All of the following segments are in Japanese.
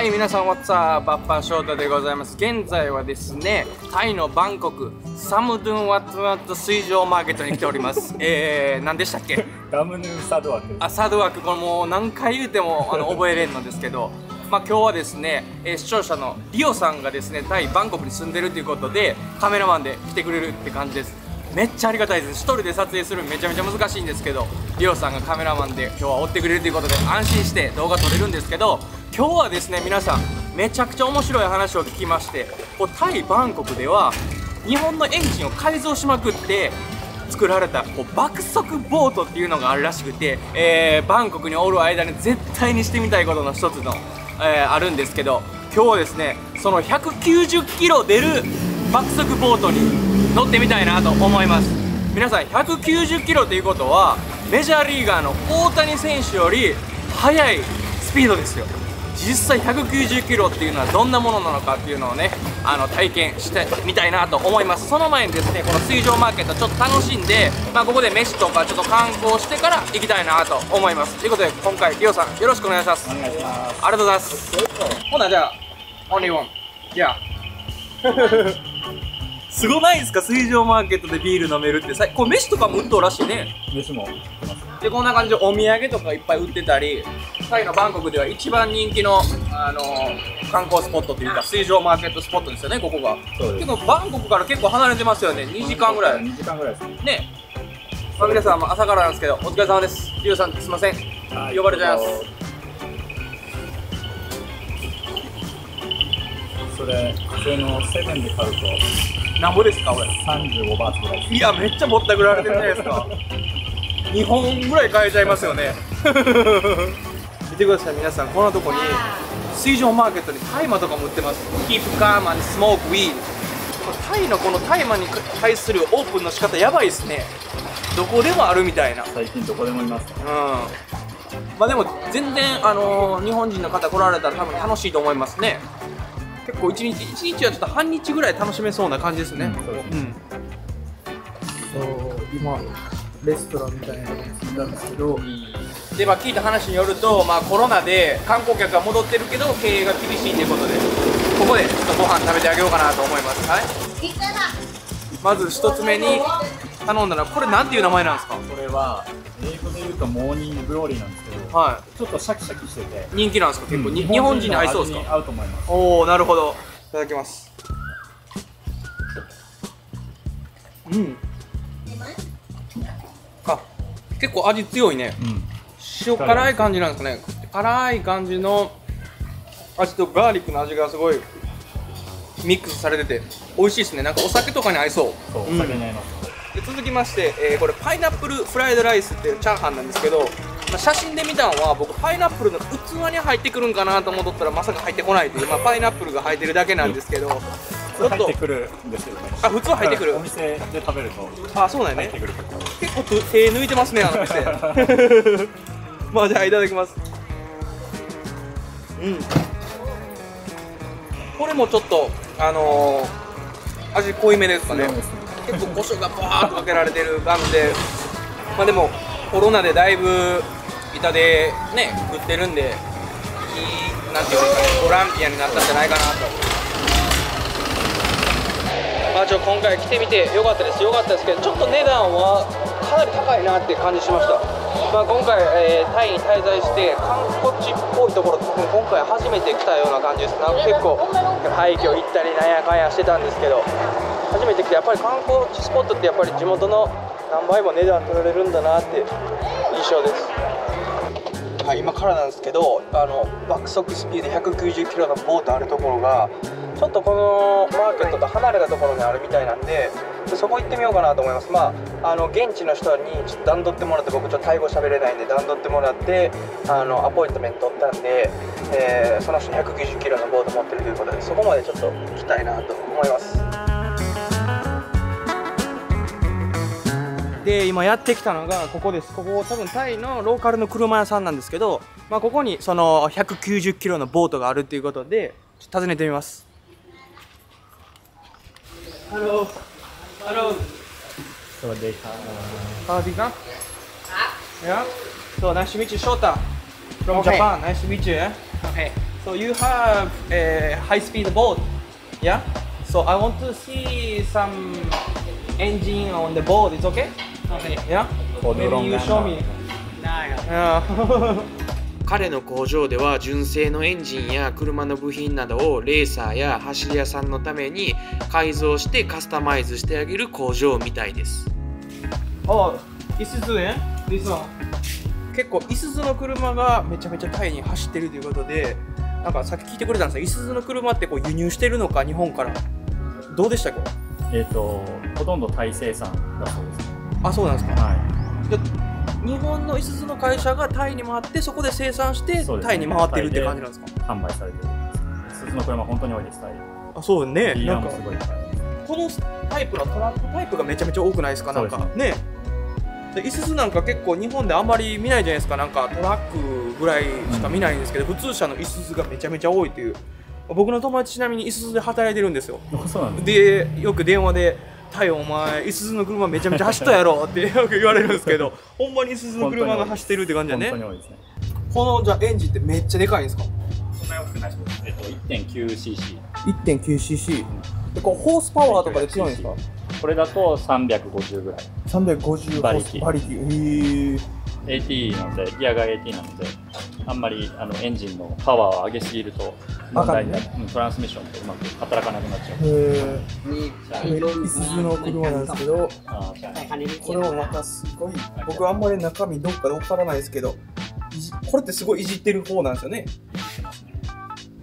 はい皆さん What's up? バッパーショートでございます。現在はですねタイのバンコクサムドゥンワットワット水上マーケットに来ております。えー、何でしたっけ？ダムヌーサドワク。あサードワーク。これもう何回言うてもあの 覚えれんのですけど。まあ今日はですね、えー視聴者のリオさんがですねタイバンコクに住んでるということでカメラマンで来てくれるって感じです。めっちゃありがたいです。一人で撮影するのめちゃめちゃ難しいんですけどリオさんがカメラマンで今日は追ってくれるということで安心して動画撮れるんですけど今日はですね皆さんめちゃくちゃ面白い話を聞きましてこうタイバンコクでは日本のエンジンを改造しまくって作られたこう爆速ボートっていうのがあるらしくて、えーバンコクにおる間に絶対にしてみたいことの一つの、えーあるんですけど今日はですねその190キロ出る爆速ボートに乗ってみたいなと思います。皆さん190キロということはメジャーリーガーの大谷選手より速いスピードですよ。実際190キロっていうのはどんなものなのかっていうのをねあの体験してみたいなと思います。その前にですねこの水上マーケットちょっと楽しんで、まあ、ここで飯とかちょっと観光してから行きたいなと思います。ということで今回リオさんよろしくお願いします。お願いします。ありがとうございます。ほなじゃあ only one じゃあ。すごないですか？水上マーケットでビール飲めるって。さこれ飯とかも売っとうらしいね。飯もでこんな感じでお土産とかいっぱい売ってたりタイのバンコクでは一番人気の、あの観光スポットというか水上マーケットスポットですよねここが。そうです。結構バンコクから結構離れてますよね。2時間ぐらい。2時間ぐらいです。ね。ねまあ、皆さんも朝からなんですけどお疲れ様です。リュウさんすいません。はい。呼ばれちゃいます。それ普通のセブンで買うと。なんぼですかこれ？35バーツぐらいいやめっちゃぼったくられてるじゃないですか。2本ぐらい買えちゃいますよね。見てください皆さんこんなとこに水上マーケットに大麻とかも売ってます。Keep calm and smoke weed これタイのこの大麻に対するオープンの仕方やばいですね。どこでもあるみたいな。最近どこでもいますうん。まあでも全然あのー日本人の方来られたら多分楽しいと思いますね。結構一日一日はちょっと半日ぐらい楽しめそうな感じですね、うんそうですね。ん。今レストランみたいなのに着いたんですけどでまあ聞いた話によると、まあ、コロナで観光客が戻ってるけど経営が厳しいということでここでちょっとご飯食べてあげようかなと思います、はい、まず一つ目に頼んだのはこれなんていう名前なんですか？これは英語で言うとモーニンググローリーなんですけどはちょっとシャキシャキしててい人気なんですか？結構、に日本人に合いそうですか？合うと思います。おおなるほど。いただきます。うん。あ結構味強いね。うん塩辛い感じなんですかね。辛い感じの味とガーリックの味がすごいミックスされてて美味しいですね。なんかお酒とかに合いそう。そうおうん。酒に合います、で続きまして、えーこれパイナップルフライドライスっていうチャーハンなんですけど、まあ、写真で見たのは僕パイナップルの器に入ってくるんかなと思ったらまさか入ってこないという、まあ、パイナップルが入ってるだけなんですけどちょっと入ってくるんですけどね。あ普通は入ってくる。お店で食べると。あそうなんやね。結構手手抜いてますねあの店 まあじゃあいただきます。うん。これもちょっとあのー味濃いめですかね。ね結構胡椒がバーッとかけられてる感じで。まあでもコロナでだいぶ板でね食ってるんでいいなんていうかねボランティアになったんじゃないかなと。まあちょ今回来てみてよかったです。よかったですけどちょっと値段はかなり高いなって感じしました。まあ今回、えータイに滞在して観光地っぽいところ特に今回初めて来たような感じです。なんか結構廃墟行ったりなんやかんやしてたんですけど初めて来てやっぱり観光地スポットってやっぱり地元の何倍も値段取られるんだなって印象です。はい、今からなんですけどあの爆速スピード190キロのボートあるところがちょっとこのマーケットと離れたところにあるみたいなんでそこ行ってみようかなと思います。まああの現地の人にちょっと段取ってもらって僕ちょっとタイ語喋れないんで段取ってもらってあのアポイントメント取ったんで、えーその人190キロのボート持ってるということでそこまでちょっと行きたいなと思います。で今やってきたのがここです。ここ多分タイのローカルの車屋さんなんですけど、まあ、ここにその190キロのボートがあるっていうことでちょっと訪ねてみます。Hello Hello สวัสดีครับ Sawadika Yeah So nice to meet you Shota from Okay. Japan Nice to meet you eh? Okay. So you have a high-speed boat, yeah? So I want to see some engine on the boat. It's okay? Okay. Yeah. こ Maybe you show me. ได้ครับ Yeah. 彼の工場では純正のエンジンや車の部品などをレーサーや走り屋さんのために改造してカスタマイズしてあげる工場みたいです。oh, イスズね This one. 結構イスズの車がめちゃめちゃタイに走ってるということで、なんかさっき聞いてくれたんですよ。イスズの車ってこう輸入してるのか日本から。どうでした？か？えっ、とほとんどタイ生産だそうですあ、そうなんですか。はで日本のイスズの会社がタイに回ってそこで生産してタイに回ってるって感じなんですか？い販売されてる。んです鈴の車本当に多いですタイあ、そうね。なんかこのタイプのトラックタイプがめちゃめちゃ多くないですか？なんかね。でイスズなんか結構日本であんまり見ないじゃないですか？なんかトラックぐらいしか見ないんですけど、普通車のイスズがめちゃめちゃ多いっていう。僕の友達ちなみにイスズで働いてるんですよ。でよく電話で「タイお前イスズの車めちゃめちゃ走ったやろ」って よく言われるんですけど ほんまにイスズの車が走ってるって感じだね。ね。このじゃあエンジンってめっちゃでかいんですか？そんなに大きくないですえっと 1.9cc 1.9cc でこうホースパワーとかで強いんですか？これだと350ぐらい。350馬力。馬力。へえ AT なのでギアが AT なのであんまりあのエンジンのパワーを上げすぎると問題になる、うんトランスミッションとうまく働かなくなっちゃう。え、いすゞの車なんですけど、これもまたすごい、僕あんまり中身どっかでわからないですけど、これってすごいいじってる方なんですよね。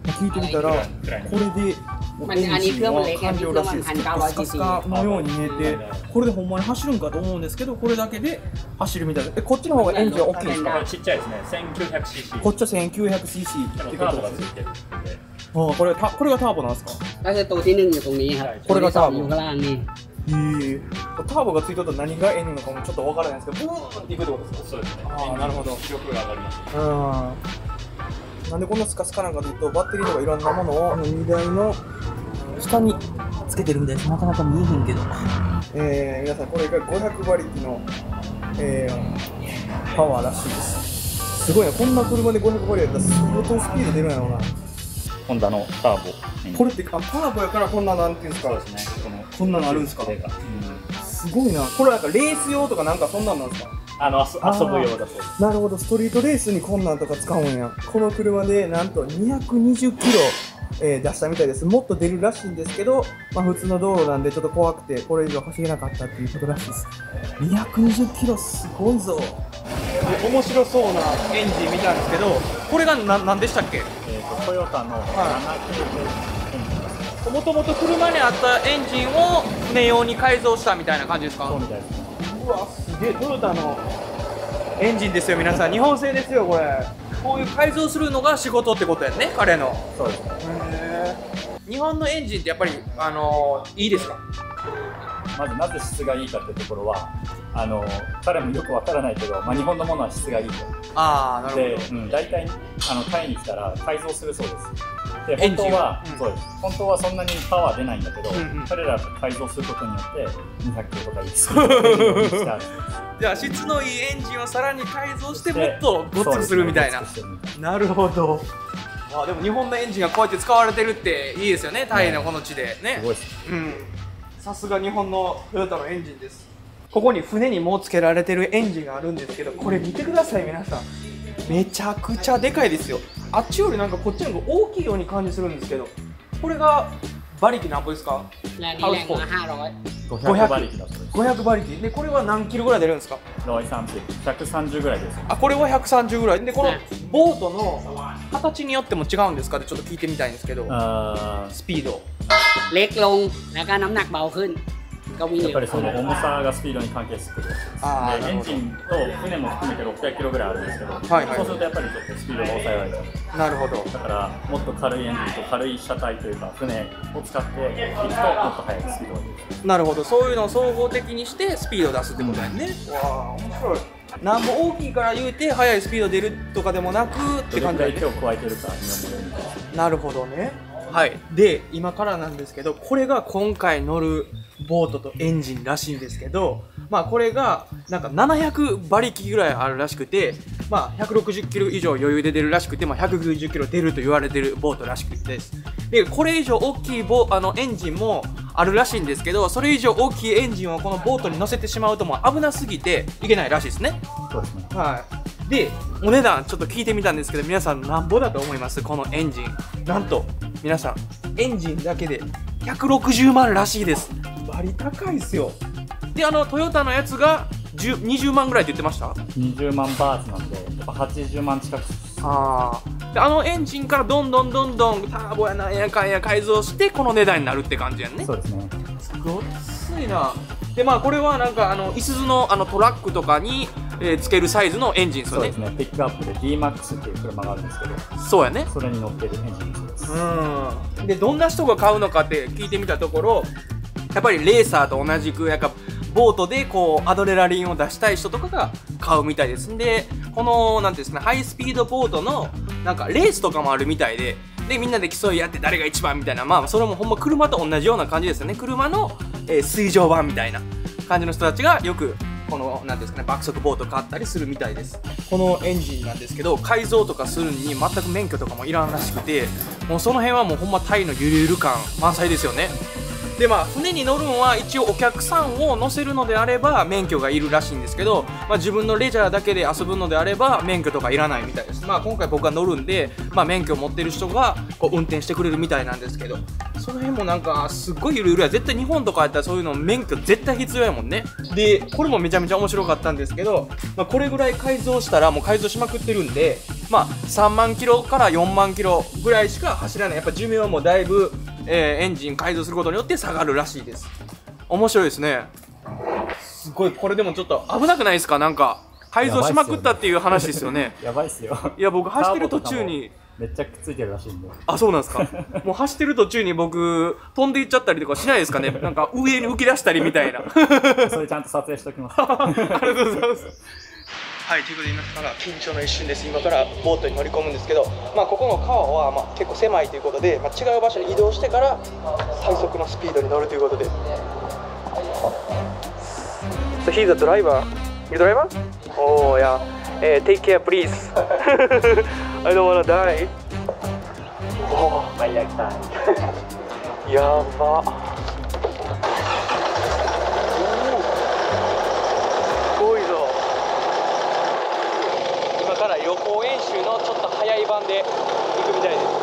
聞いてみたら、 くらいのこれで、エンジンは完了らしいです。結構スカスカのように見えて、これでほんまに走るんかと思うんですけど、これだけで走るみたいな。え、こっちの方がエンジンは大きいんですかこれちっちゃいですね 1900cc こっちは 1900cc ってでもカーことですボがついてるんでああこれたこれがターボなんですかก็คือตัวที่หนึ่งอยู่ตรงนี้ครับ これが ตัว ターボที่สองอยู่ข้างล่างนี่ へえターボがついたと何がエンジンのかもちょっとわからないですけどブーンっていくってことですかそうですねあーなるほど出力が上がりますうん なんでこんなスカスカなんかというとバッテリーとかいろんなものをあの荷台の下につけてるみたいです。なかなか見えへんけど。えー、皆さんこれが500馬力の、えー、パワーらしいです。すごいな。こんな車で500馬力やったら相当スピード出るんやろうな。ホンダのターボ。これってあターボやからこんななんていうんですか。そうですね。このこんなのあるんですか。すごいな。これなんかレース用とかなんかそんなんなんですかあの遊あー。遊ぶようだそうです。なるほど。ストリートレースにこんなんとか使うんや。この車でなんと220キロ、えー出したみたいです。もっと出るらしいんですけど、まあ、普通の道路なんでちょっと怖くてこれ以上走れなかったっていうことらしいです。220キロすごいぞ。面白そうなエンジン見たんですけどこれがな何でしたっけ？えーとトヨタの7系エンジンです。ねもともと車にあったエンジンを船用に改造したみたいな感じですか？そうみたいです。ねうわすげえ。トヨタのエンジンですよ皆さん。日本製ですよこれ。こういう改造するのが仕事ってことやね彼の。そうです。ね日本のエンジンってやっぱりあのーいいですか？まずなぜ質がいいかってところはあの彼もよくわからないけど、まあ、日本のものは質がいいと。ああなで、うん、大体あのタイに来たら改造するそうですでエンジン本当は、うん。そうです。本当はそんなにパワー出ないんだけど、うんうん。彼らが改造することによって200キロとか1スピードにした。じゃあ質のいいエンジンをさらに改造してもっとごっつくするみたいな。ね。なるほど。あでも日本のエンジンがこうやって使われてるっていいですよねタイのこの地で。ね。すごいです。うん。さすが日本のトヨタのエンジンです。ここに船にもうつけられてるエンジンがあるんですけどこれ見てください皆さん。めちゃくちゃでかいですよあっちよりなんかこっちの方が大きいように感じするんですけどこれが馬力何歩ですか และนี่แรงมา500 500馬力だそうです500馬力でこれは何キロぐらい出るんですか130 130ぐらいですあこれは130ぐらいでこのボートの形によっても違うんですかってちょっと聞いてみたいんですけどあスピード เล็กลงแล้วก็น้ำหนักเบาขึ้น ก็วิ่ง ー やっぱりその重さがスピードに関係してくるらしいで。エンジンと船も含めて600キロぐらいあるんですけど、はいはい、そうするとやっぱりちょっとスピードが抑えられちゃう。なるほど。だからもっと軽いエンジンと軽い車体というか船を使っていくともっと速いスピードが出る。なるほど。そういうのを総合的にしてスピードを出すってことだよね。う、わあ、面白い。何も大きいから言うて速いスピード出るとかでもなくって感じでね。手を加えてるかなるほどね。はい。で今からなんですけどこれが今回乗るボートとエンジンらしいんですけどまあこれがなんか700馬力ぐらいあるらしくてまあ、160キロ以上余裕で出るらしくて、まあ、190キロ出ると言われてるボートらしくてです。でこれ以上大きいボあのエンジンもあるらしいんですけどそれ以上大きいエンジンをこのボートに乗せてしまうともう危なすぎていけないらしいですね。そうですね。はい。でお値段ちょっと聞いてみたんですけど皆さんなんぼだと思います？このエンジン。なんと皆さんエンジンだけで160万らしいです。バリ高いっすよ。であのトヨタのやつが10 20万ぐらいって言ってました？20万バーツなんでやっぱ80万近くああであのエンジンからどんどんどんどんターボやなんやかんや改造してこの値段になるって感じやんね。そうですね。ごっついな。でまあこれはなんかあのいすゞのあのトラックとかに、えーつけるサイズのエンジンですよね。そうですね。ピックアップで DMAX っていう車があるんですけど。そうやね。それに乗ってるエンジンです。うん。でどんな人が買うのかって聞いてみたところやっぱりレーサーと同じくやっぱボートでこうアドレナリンを出したい人とかが買うみたいです。んでこのなんていうんですかねハイスピードボートのなんかレースとかもあるみたいで。でみんなで競い合って誰が一番みたいな。まあそれもほんま車と同じような感じですよね。車の、えー水上版みたいな感じの人たちがよくこの何ですかね爆速ボート買ったりするみたいです。このエンジンなんですけど改造とかするに全く免許とかもいらんらしくてもうその辺はもうほんまタイのゆるゆる感満載ですよね。でまあ船に乗るのは一応お客さんを乗せるのであれば免許がいるらしいんですけど、まあ、自分のレジャーだけで遊ぶのであれば免許とかいらないみたいです。まあ今回僕が乗るんで、まあ、免許を持ってる人がこう運転してくれるみたいなんですけどその辺もなんかすっごいゆるゆるや。絶対日本とかやったらそういうの免許絶対必要やもんね。でこれもめちゃめちゃ面白かったんですけど、まあ、これぐらい改造したらもう改造しまくってるんでまあ3万キロから4万キロぐらいしか走らない。やっぱ寿命もだいぶ、えーエンジン改造することによって下がるらしいです。面白いですね。すごいこれでもちょっと危なくないですか？なんか改造しまくったっていう話ですよね。やばいっすよ。いや僕走ってる途中にめっちゃくっついてるらしいんで。あそうなんですか。もう走ってる途中に僕飛んでいっちゃったりとかしないですかね？なんか上に浮き出したりみたいな。それちゃんと撮影しておきます。ありがとうございます。はい、ということで今から緊張の一瞬です。今からボートに乗り込むんですけど、まあここの川はまあ結構狭いということで、まあ、違う場所に移動してから最速のスピードに乗るということで。So he's a driver. You driver? Oh yeah. Uh, take care, please. I don't wanna die. Oh, my leg died. やば。応援集のちょっと早い版で行くみたいです。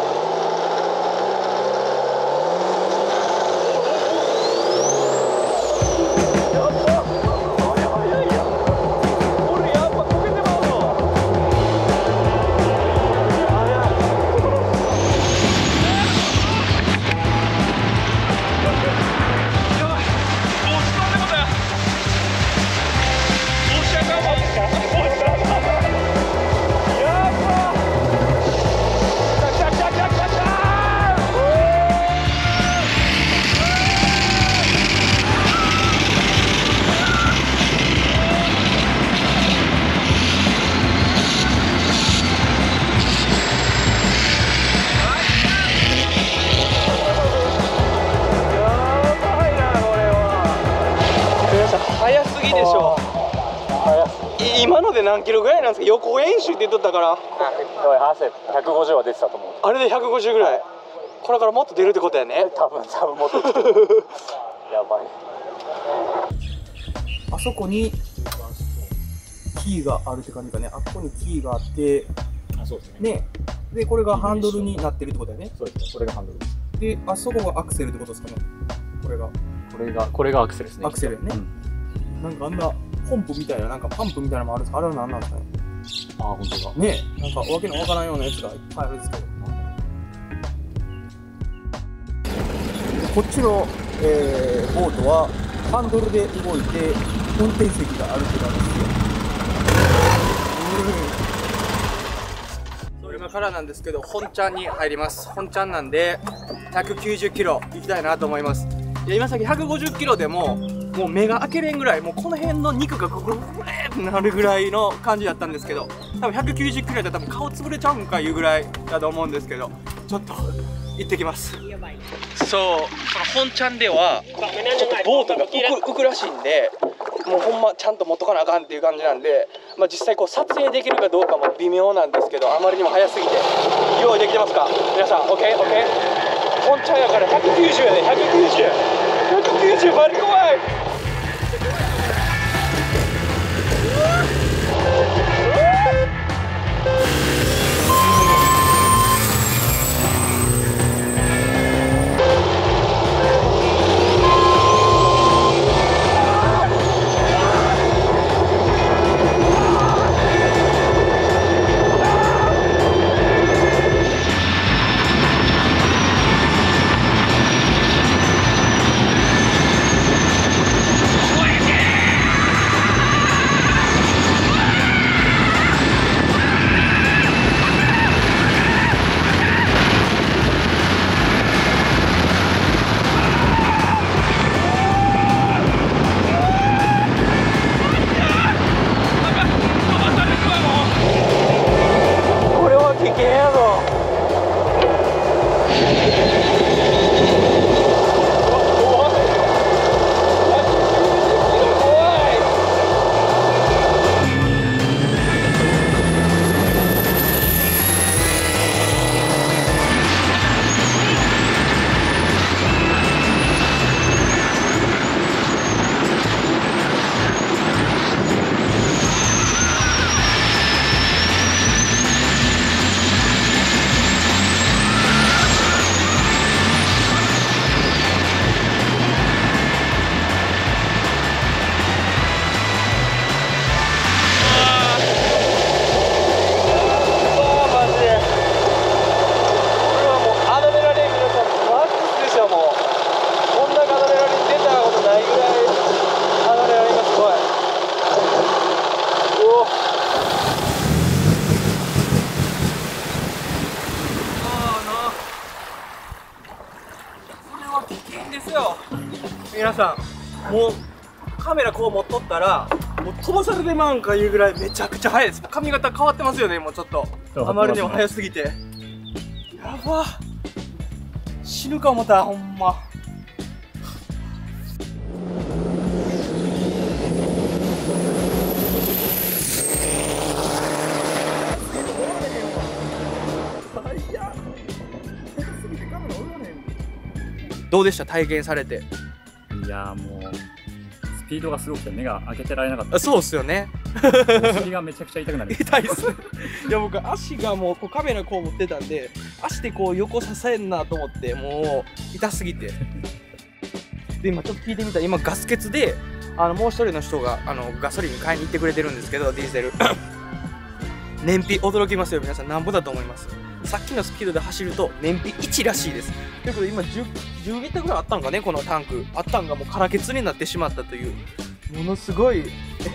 何キロぐらいなんですか？予行演習って言っとったから。150は出てたと思う。あれで150ぐらい。これからもっと出るってことやね。多分多分もっと。やばい。あそこにキーがあるって感じかね。あそこにキーがあって、あそうですね。ね。で、これがハンドルになってるってことだよね。そうですね。これがハンドルです。で、あそこがアクセルってことですかね。これが。これがこれがアクセルですね。アクセルやね。うん。なんかあんなポンプみたいな、なんかパンプみたいなのもあるんですか？あれは何なんですかね？あ本当だねなんかわけのわからんようなやつがいっぱいあるんですけど。こっちの、えーボートはハンドルで動いて運転席があるって感じですよ。そう今からなんですけど本ちゃんに入ります本ちゃんなんで190キロ行きたいなと思いますいや今さっき150キロでももう目が開けれんぐらいもうこの辺の肉がここえーってなるぐらいの感じだったんですけど多分190キロだったら多分顔潰れちゃうんかいうぐらいだと思うんですけどちょっと行ってきます。そうこの本ちゃんではちょっとボートが浮く浮くらしいんでもうほんまちゃんと持っとかなあかんっていう感じなんで、まあ、実際こう撮影できるかどうかも微妙なんですけどあまりにも早すぎて用意できてますか？皆さん OKOK 本ちゃんやから190やで190190バリ怖いこれですよ。皆さんもうカメラこう持っとったらもう飛ばされてまうんかいうぐらいめちゃくちゃ速いです。髪型変わってますよねもうちょっと。あまりにも速すぎて。やば。死ぬか思ったほんまどうでした？体験されて。いやーもうスピードがすごくて目が開けてられなかった。あそうっすよね。お尻がめちゃくちゃ痛くなりました痛いっす。ね いや僕足がもうこうカメラこう持ってたんで足でこう横支えんなと思ってもう痛すぎて。で今ちょっと聞いてみたら今ガス欠であのもう一人の人があのガソリン買いに行ってくれてるんですけどディーゼル。燃費驚きますよ皆さん。なんぼだと思います？さっきのスピードで走ると燃費1らしいです。ということで今 10, 10リッターぐらいあったんかねこのタンク。あったんがもう空欠になってしまったというものすごい、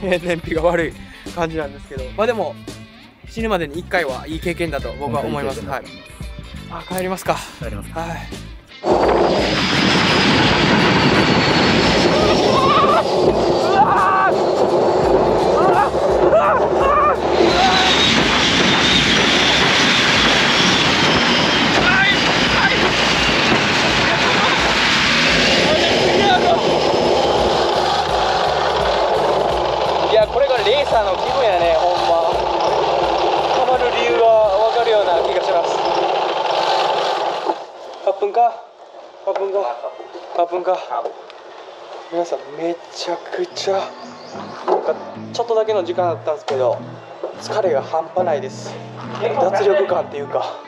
えー燃費が悪い感じなんですけど。まあでも死ぬまでに1回はいい経験だと僕は思います。はい。あ帰りますか。帰りますはい。いこれがレーサーの気分やねほんま。ハマる理由は分かるような気がします。8分か？8分か？8分か？皆さんめちゃくちゃなんかちょっとだけの時間だったんですけど疲れが半端ないです。脱力感っていうか。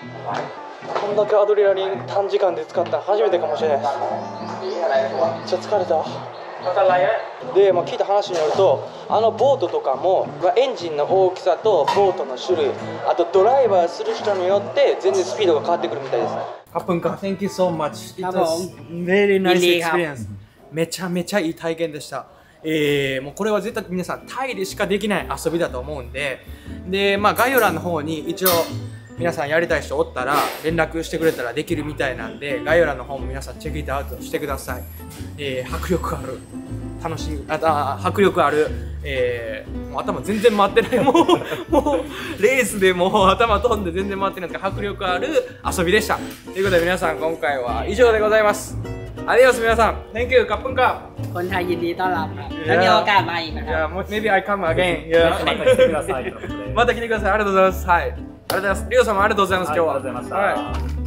こんだけアドレナリン短時間で使ったの初めてかもしれないです。めっちゃ疲れたで、まあ、聞いた話によるとあのボートとかも、まあ、エンジンの大きさとボートの種類あとドライバーする人によって全然スピードが変わってくるみたいです。ねカプンカン Thank you so much. It was very nice experience. めちゃめちゃいい体験でした。えー、もうこれは絶対皆さんタイでしかできない遊びだと思うんで。で、まあ、概要欄の方に一応皆さんやりたい人おったら連絡してくれたらできるみたいなんで概要欄の方も皆さんチェックイアウトしてください、えー、迫力ある。楽しいああ迫力ある、えー、頭全然回ってない。もうもうレースでもう頭飛んで全然回ってないんですけど迫力ある遊びでした。ということで皆さん今回は以上でございます。ありがとうございます皆さん Thank you カップンカー。คนไทยยินดีต้อนรับครับแล้ maybe I come again また来てください また来てください。ありがとうございます。はい。ありがとうございます。りょうさんもありがとうございます。今日はありがとうご。はい